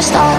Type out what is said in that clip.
stars